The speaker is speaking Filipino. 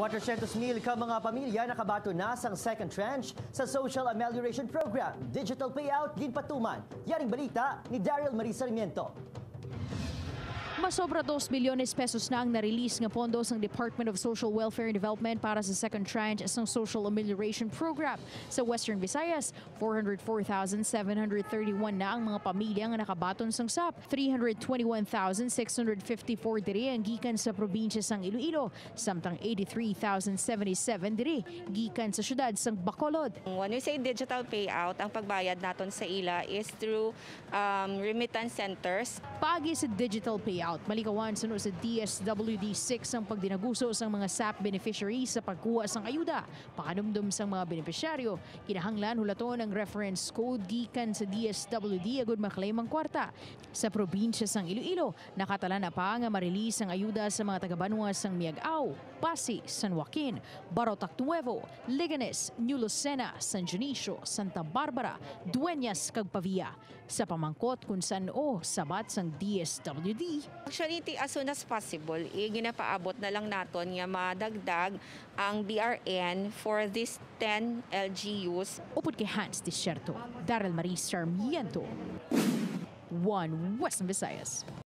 400,000 ka mga pamilya nakabato na sang second tranche sa Social Amelioration Program. Digital payout, ginpatuman. Yaring balita ni Daryl Marisa Sarmiento. Masobra 2 bilyones pesos na ang na-release nga pondo ng Department of Social Welfare and Development para sa second tranche ng Social Amelioration Program. Sa Western Visayas, 404,731 na ang mga pamilya nga nakabaton sang SAP. 321,654 diri ang gikan sa probinsya sang Iloilo, samtang 83,077 diri gikan sa syudad sang Bacolod. When we say digital payout, ang pagbayad naton sa ila is through um, remittance centers. Pagi sa digital payout, malikawan suno sa DSWD6 ang pagdinaguso sa mga SAP beneficiaries sa pagkuha sang ayuda. Pakanumdum sa mga beneficiaryo, kinahanglan hulaton ang reference code gikan sa DSWD agud maklaim ang kwarta. Sa probinsya sang Iloilo, nakatala na pa nga ma-release ang ayuda sa mga taga-Banwa sang Miagao, Pasi, San Joaquin, Barotac Nuevo, Liganes, New Lucena, San Dionisio, Santa Barbara, Dueñas, kag Pavia. Sa pamangkot kung saan o sabat sang DSWD, Actually, as soon as possible, eh, ginapaabot na lang naton nga madagdag ang BRN for these 10 LGUs upod kay Hans Desierto, Daryl Marie Sarmiento. One Western Visayas.